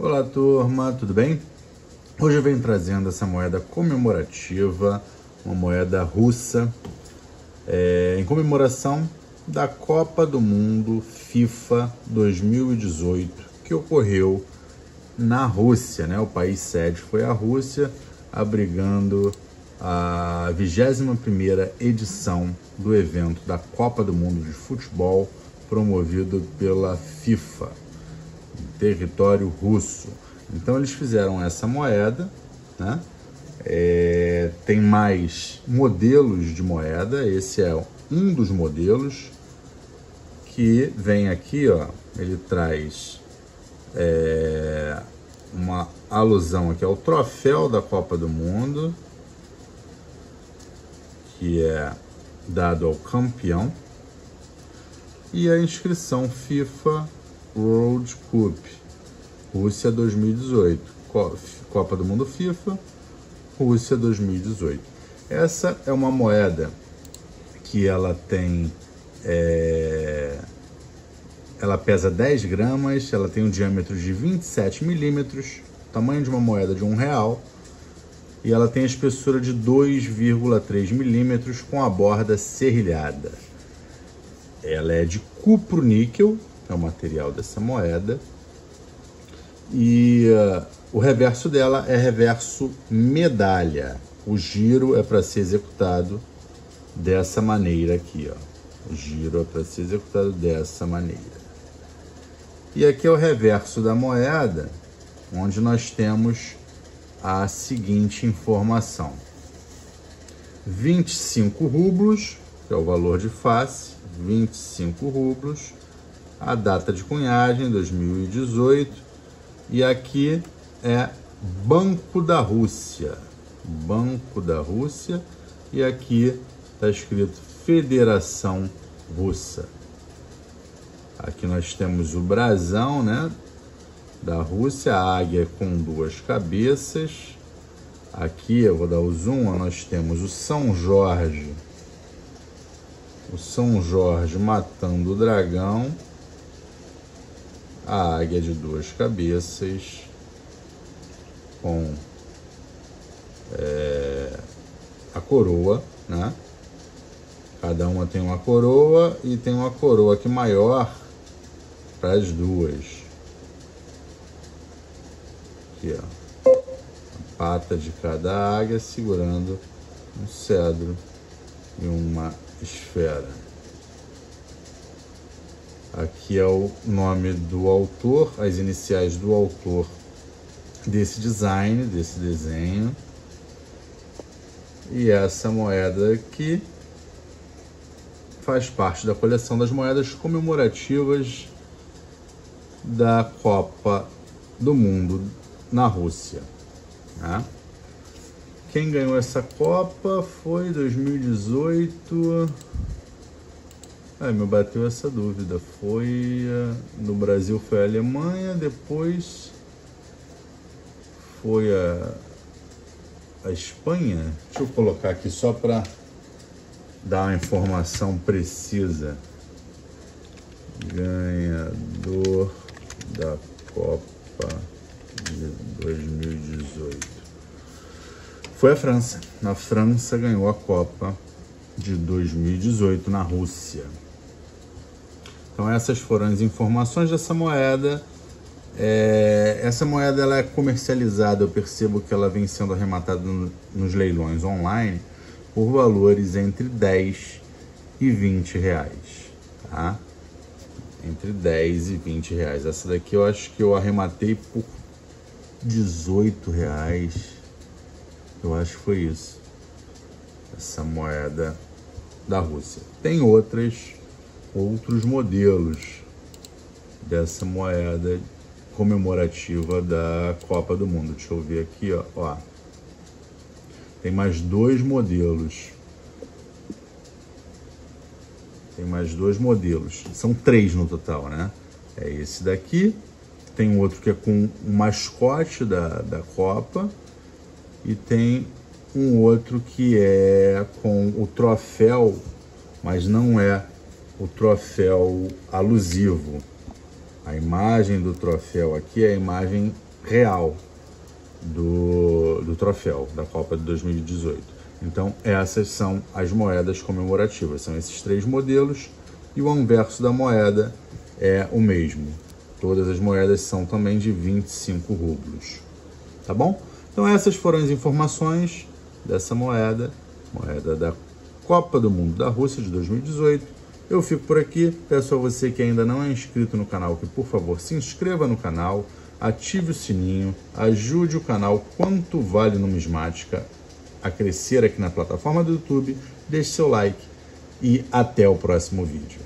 Olá turma, tudo bem? Hoje eu venho trazendo essa moeda comemorativa, uma moeda russa, é, em comemoração da Copa do Mundo FIFA 2018, que ocorreu na Rússia, né? O país sede foi a Rússia, abrigando a 21ª edição do evento da Copa do Mundo de Futebol, promovido pela FIFA território russo. Então eles fizeram essa moeda, né? É, tem mais modelos de moeda, esse é um dos modelos que vem aqui, ó, ele traz é, uma alusão aqui ao troféu da Copa do Mundo, que é dado ao campeão, e a inscrição FIFA World Cup, Rússia 2018, Copa do Mundo FIFA, Rússia 2018. Essa é uma moeda que ela tem, é, ela pesa 10 gramas, ela tem um diâmetro de 27 milímetros, tamanho de uma moeda de um real, e ela tem a espessura de 2,3 milímetros com a borda serrilhada. Ela é de cupro-níquel, é o material dessa moeda. E uh, o reverso dela é reverso medalha. O giro é para ser executado dessa maneira aqui, ó. O giro é para ser executado dessa maneira. E aqui é o reverso da moeda, onde nós temos a seguinte informação. 25 rublos, que é o valor de face, 25 rublos, a data de cunhagem 2018 e aqui é Banco da Rússia, Banco da Rússia e aqui está escrito Federação Russa. Aqui nós temos o brasão, né, da Rússia, a águia com duas cabeças. Aqui eu vou dar o zoom, nós temos o São Jorge, o São Jorge matando o dragão a águia de duas cabeças com é, a coroa, né? Cada uma tem uma coroa e tem uma coroa aqui maior para as duas. Aqui, ó. A pata de cada águia segurando um cedro e uma esfera. Aqui é o nome do autor, as iniciais do autor desse design, desse desenho. E essa moeda aqui faz parte da coleção das moedas comemorativas da Copa do Mundo na Rússia. Né? Quem ganhou essa Copa foi 2018. É, me bateu essa dúvida. Foi uh, no Brasil foi a Alemanha, depois foi a, a Espanha. Deixa eu colocar aqui só para dar uma informação precisa. Ganhador da Copa de 2018. Foi a França. A França ganhou a Copa de 2018 na Rússia. Então essas foram as informações dessa moeda. É, essa moeda ela é comercializada, eu percebo que ela vem sendo arrematada no, nos leilões online por valores entre 10 e 20 reais, tá? Entre 10 e 20 reais. Essa daqui eu acho que eu arrematei por 18 reais. Eu acho que foi isso. Essa moeda da Rússia. Tem outras outros modelos dessa moeda comemorativa da Copa do Mundo. Deixa eu ver aqui, ó. ó. Tem mais dois modelos. Tem mais dois modelos. São três no total, né? É esse daqui. Tem outro que é com o mascote da, da Copa. E tem um outro que é com o troféu, mas não é o troféu alusivo. A imagem do troféu aqui é a imagem real do, do troféu da Copa de 2018. Então, essas são as moedas comemorativas. São esses três modelos e o anverso da moeda é o mesmo. Todas as moedas são também de 25 rublos. Tá bom? Então, essas foram as informações dessa moeda, moeda da Copa do Mundo da Rússia de 2018 eu fico por aqui, peço a você que ainda não é inscrito no canal que por favor se inscreva no canal, ative o sininho, ajude o canal Quanto Vale Numismática a crescer aqui na plataforma do YouTube, deixe seu like e até o próximo vídeo.